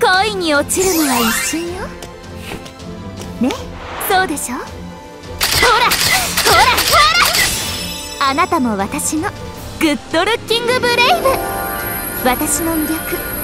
恋に落ちるのは一瞬よ。ね？そうでしょ？ほらほらほら！あなたも私のグッドルッキングブレイブ。私の魅力。